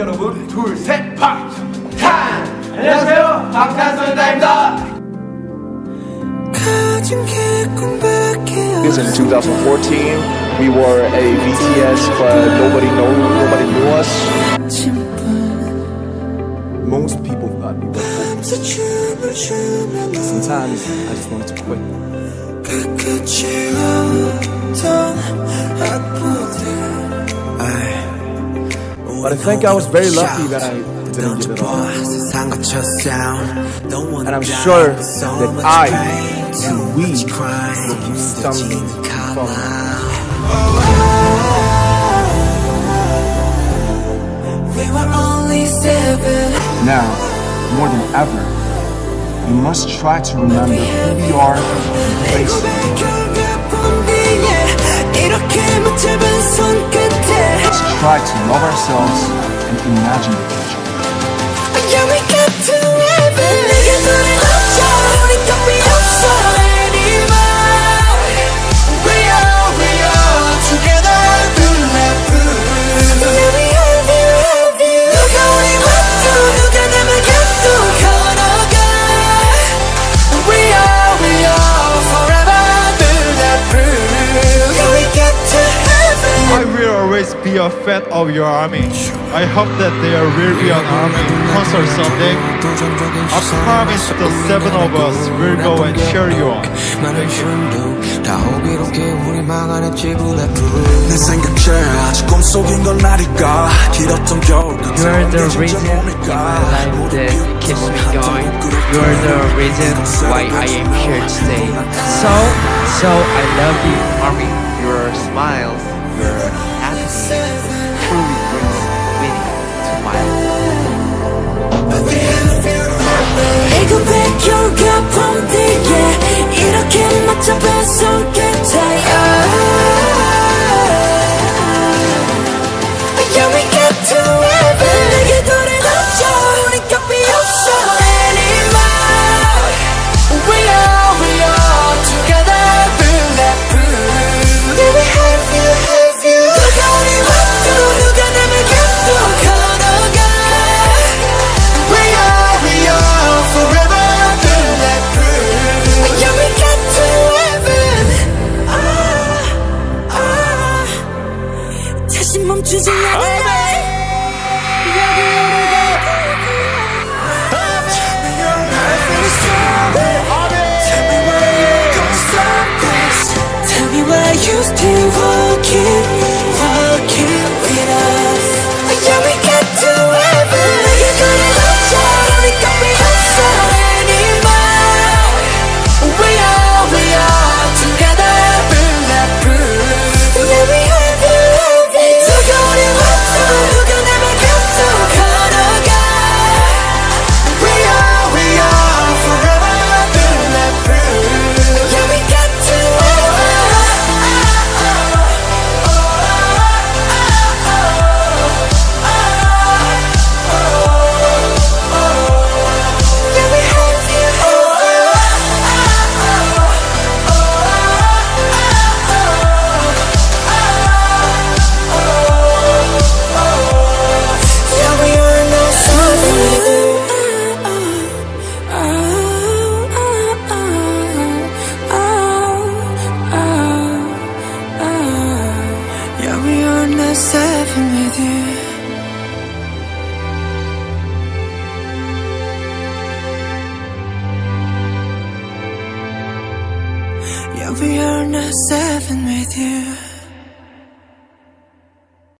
여러분 둘셋 박탄 안녕하세요 방탄소년단입니다 Because in 2014 we were a BTS, but nobody know nobody knew us. Most people thought we were hopeless. Sometimes I just wanted to quit. But I think I was very lucky that I didn't give it all. And I'm sure that I and we will keep stumbling falling. Now, more than ever, we must try to remember who we are and place Let's try to love ourselves and imagine the future. be a fan of your army. I hope that they are really an army concert someday. I promise the seven of us will go and cheer you on. You are the reason in my life that keeps me going. You are the reason why I am here today. So, so I love you, army. Your smiles, your happiness still Yeah, we are not seven with you.